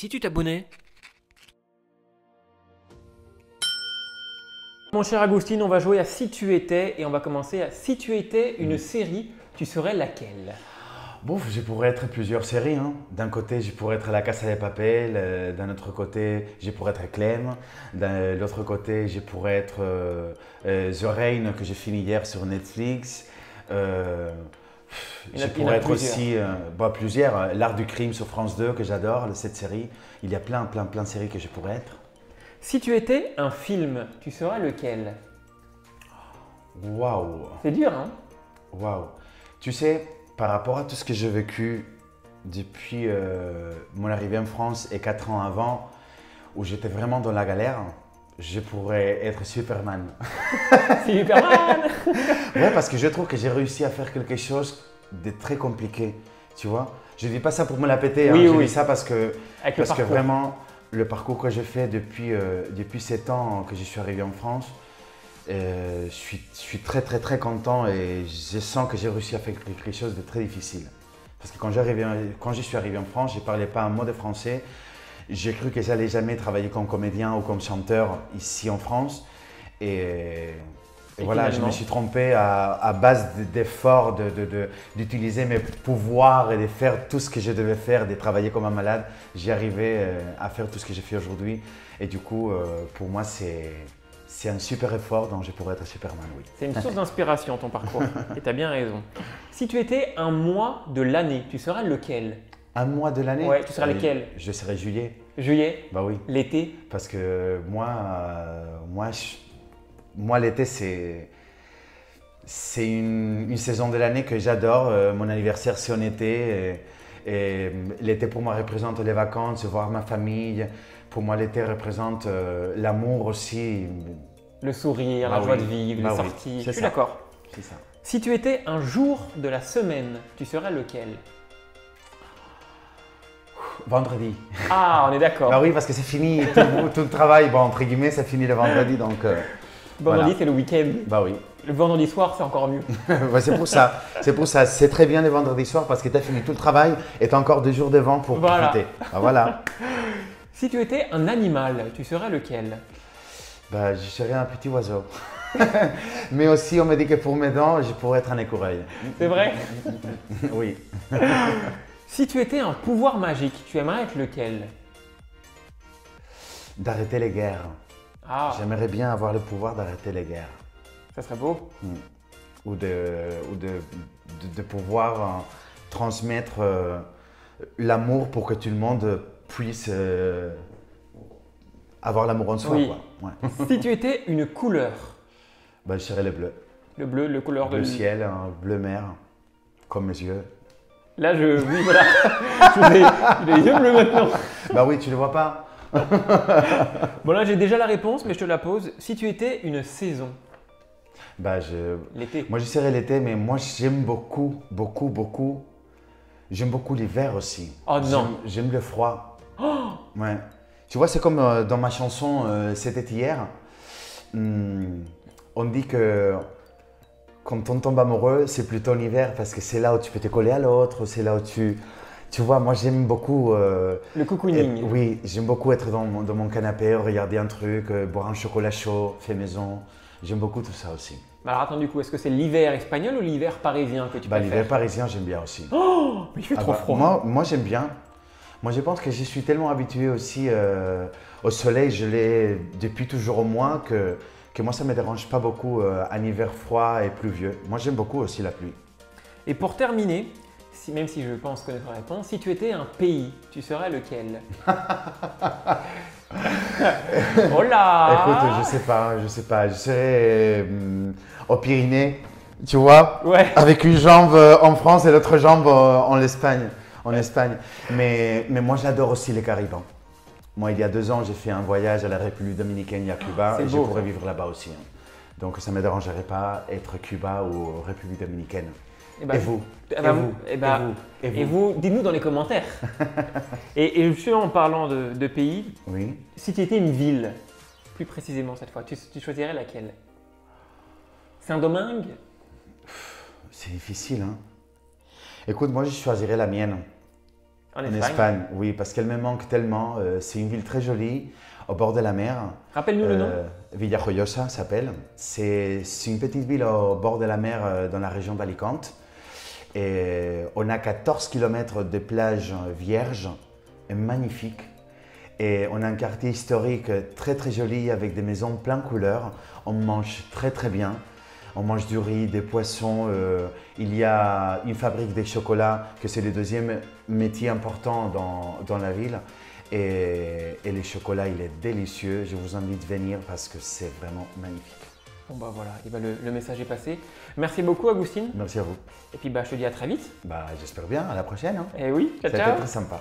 si tu t'abonnais Mon cher Agustin, on va jouer à Si tu étais et on va commencer à Si tu étais une série, tu serais laquelle? Bon, je pourrais être plusieurs séries. hein. D'un côté, je pourrais être La Casa de Papel. euh, D'un autre côté, je pourrais être Clem. D'un l'autre côté, je pourrais être euh, euh, The Rain que j'ai fini hier sur Netflix. Il y en a- je il y en a pourrais être plusieurs. aussi euh, bah, plusieurs. euh, L'Art du crime sur France 2 que j'adore, cette série. Il y a plein, plein, plein de séries que je pourrais être. Si tu étais un film, tu serais lequel? Waouh! C'est dur, hein? Waouh. Tu sais, par rapport à tout ce que j'ai vécu depuis euh, mon arrivée en France et quatre ans avant, où j'étais vraiment dans la galère, je pourrais être Superman. Superman Ouais, parce que je trouve que j'ai réussi à faire quelque chose de très compliqué, tu vois. Je dis pas ça pour me la péter, hein, Oui, je oui. dis ça parce que, Avec parce que vraiment, le parcours que j'ai fait depuis, euh, depuis 7 ans que je suis arrivé en France, euh, je, suis, je suis très très très content et je sens que j'ai réussi à faire quelque chose de très difficile. Parce que quand, quand je suis arrivé en France, je ne parlais pas un mot de français. J'ai cru que j'allais jamais travailler comme comédien ou comme chanteur ici en France. Et, voilà, je me suis trompé à, à base d'efforts, de- de- de- d'utiliser mes pouvoirs et de faire tout ce que je devais faire, de travailler comme un malade. J'y arrivais euh, à faire tout ce que j'ai fait aujourd'hui. Et du coup, euh, pour moi, c'est c'est un super effort dont je pourrais être Superman, oui. C'est une source d'inspiration ton parcours. et tu as bien raison. Si tu étais un mois de l'année, tu serais lequel? Un mois de l'année Ouais, tu seras lequel Je serai juillet. Juillet Bah oui. L'été Parce que moi, euh, moi, je- moi l'été, c'est, c'est une, une saison de l'année que j'adore. Euh, mon anniversaire, c'est en été. Et, et l'été, pour moi, représente les vacances, voir ma famille. Pour moi, l'été représente euh, l'amour aussi. Le sourire, Bah la joie de vivre, Bah les oui, sorties. c'est Je suis d'accord. C'est ça. Si tu étais un jour de la semaine, tu serais lequel? Vendredi. Ah, on est d'accord. Bah oui, parce que c'est fini. Tout, tout le travail, bon, entre guillemets, c'est fini le vendredi. Donc, euh, Vendredi, voilà. c'est le week-end. bah oui. Le vendredi soir, c'est encore mieux. C'est pour ça. C'est pour ça. C'est très bien les vendredis soirs parce que tu as fini tout le travail et tu as encore deux jours devant pour Voilà. profiter. Bah, voilà. Si tu étais un animal, tu serais lequel? Bah, je serais un petit oiseau. Mais aussi, on me dit que pour mes dents, je pourrais être un écureuil. C'est vrai? Oui. Si tu étais un pouvoir magique, tu aimerais être lequel? D'arrêter les guerres. Ah, J'aimerais bien avoir le pouvoir d'arrêter les guerres. ça serait beau. Ou de, ou de, de, de pouvoir euh, transmettre euh, l'amour pour que tout le monde puisse euh, avoir l'amour en soi. Oui. quoi. Ouais. si tu étais une couleur, Bah, je serais le bleu. le bleu, le couleur de Bleu ciel, un bleu mer, comme mes yeux. Là, je. Oui, voilà. il les yeux bleus maintenant. bah oui, tu le vois pas Bon, là, j'ai déjà la réponse, mais je te la pose. Si tu étais une saison, Bah, je, l'été. Moi, je serais l'été, mais moi, j'aime beaucoup, beaucoup, beaucoup. J'aime beaucoup l'hiver aussi. Oh non. J'aime- le froid. Ouais. Tu vois, c'est comme euh, dans ma chanson euh, C'était hier. Hmm, on dit que quand on tombe amoureux, c'est plutôt l'hiver parce que c'est là où tu peux te coller à l'autre, c'est là où tu. Tu vois, moi, j'aime beaucoup. euh, Le cocooning. être- oui, j'aime beaucoup être dans mon, dans mon canapé, regarder un truc, euh, boire un chocolat chaud, fait maison. J'aime beaucoup tout ça aussi. Bah, alors, attends, du coup, est-ce que c'est l'hiver espagnol ou l'hiver parisien que tu Bah, préfères l'hiver parisien, j'aime bien aussi. Oh, mais il fait Ah trop bah, froid. Moi, moi j'aime bien. Moi, je pense que je suis tellement habitué aussi euh, au soleil, je l'ai depuis toujours au moins que, que moi, ça ne me dérange pas beaucoup euh, un hiver froid et pluvieux. Moi, j'aime beaucoup aussi la pluie. Et pour terminer, si, même si je pense connaître la réponse, si tu étais un pays, tu serais lequel? Oh là Écoute, je sais pas, je sais pas. Je serais euh, aux Pyrénées, tu vois, Ouais. avec une jambe euh, en France et l'autre jambe euh, en Espagne. En Espagne. Mais, mais moi, j'adore aussi les Caraïbes. Moi, il y a deux ans, j'ai fait un voyage à la République dominicaine et à Cuba et je beau, pourrais ça. vivre là-bas aussi. hein. Donc, ça ne me dérangerait pas être Cuba ou République dominicaine. Eh ben, et vous eh ben, et vous eh ben, Et vous Et vous, dites-nous dans les commentaires. et, et justement, en parlant de, de pays, Oui. si tu étais une ville, plus précisément cette fois, tu, tu choisirais laquelle? Saint-Domingue? C'est difficile, hein Écoute, moi, je choisirais la mienne. En En Espagne. Oui, parce qu'elle me manque tellement. Euh, c'est une ville très jolie, au bord de la mer. Rappelle-nous le nom. Euh, Villajoyosa s'appelle. C'est une petite ville au bord de la mer euh, dans la région d'Alicante. Et on a 14 km de plages vierges, magnifiques. Et on a un quartier historique très très joli avec des maisons plein de couleurs. On mange très très bien. On mange du riz, des poissons. euh, il y a une fabrique de chocolat, que c'est le deuxième métier important dans, dans la ville. Et, et le chocolat, il est délicieux. Je vous invite à venir parce que c'est vraiment magnifique. Bon bah voilà, et bah, le, le message est passé. Merci beaucoup Agustine. Merci à vous. Et puis bah je te dis à très vite. Bah, J'espère bien. À la prochaine. hein. Et oui, ciao Ça a ciao. été très sympa.